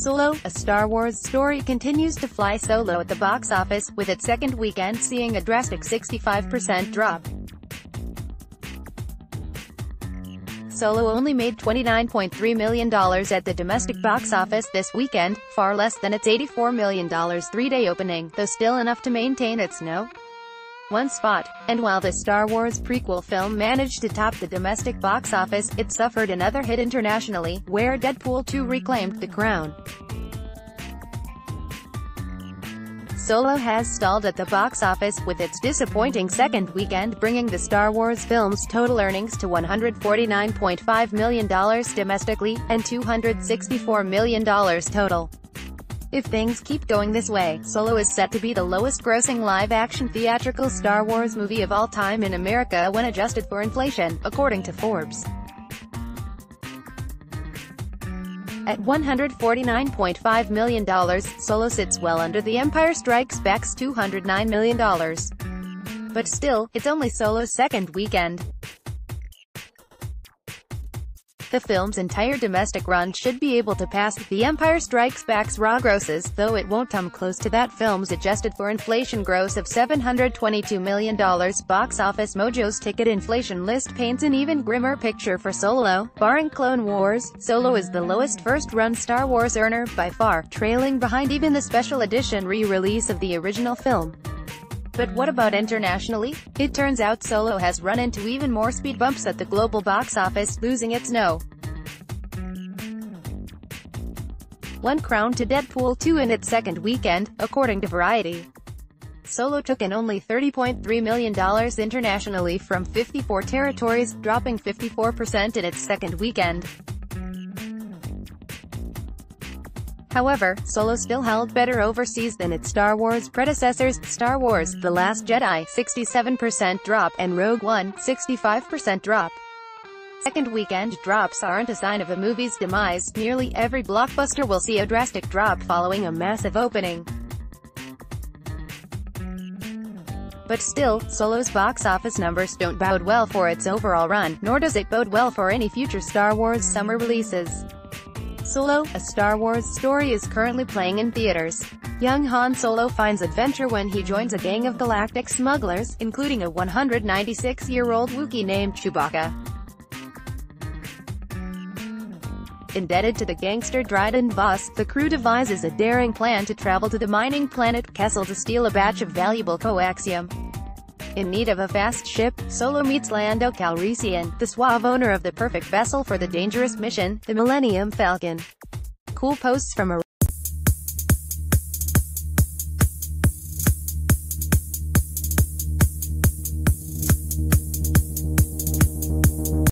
Solo, a Star Wars story continues to fly solo at the box office, with its second weekend seeing a drastic 65% drop. Solo only made $29.3 million at the domestic box office this weekend, far less than its $84 million three-day opening, though still enough to maintain its no. One spot. And while the Star Wars prequel film managed to top the domestic box office, it suffered another hit internationally, where Deadpool 2 reclaimed the crown. Solo has stalled at the box office, with its disappointing second weekend bringing the Star Wars film's total earnings to $149.5 million domestically, and $264 million total. If things keep going this way, Solo is set to be the lowest-grossing live-action theatrical Star Wars movie of all time in America when adjusted for inflation, according to Forbes. At $149.5 million, Solo sits well under The Empire Strikes Back's $209 million. But still, it's only Solo's second weekend. The film's entire domestic run should be able to pass The Empire Strikes Back's raw grosses, though it won't come close to that film's adjusted for inflation gross of $722 million. Box Office Mojo's ticket inflation list paints an even grimmer picture for Solo. Barring Clone Wars, Solo is the lowest first-run Star Wars earner by far, trailing behind even the special edition re-release of the original film. But what about internationally? It turns out Solo has run into even more speed bumps at the global box office, losing its no. One crown to Deadpool 2 in its second weekend, according to Variety. Solo took in only $30.3 million internationally from 54 territories, dropping 54% in its second weekend. However, Solo still held better overseas than its Star Wars predecessors, Star Wars The Last Jedi 67% drop, and Rogue One 65% drop. Second weekend drops aren't a sign of a movie's demise, nearly every blockbuster will see a drastic drop following a massive opening. But still, Solo's box office numbers don't bode well for its overall run, nor does it bode well for any future Star Wars summer releases. Solo, a Star Wars story is currently playing in theaters. Young Han Solo finds adventure when he joins a gang of galactic smugglers, including a 196-year-old Wookiee named Chewbacca. Indebted to the gangster Dryden Voss, the crew devises a daring plan to travel to the mining planet Kessel to steal a batch of valuable coaxium. In need of a fast ship, Solo meets Lando Calrissian, the suave owner of the perfect vessel for the dangerous mission, the Millennium Falcon. Cool posts from a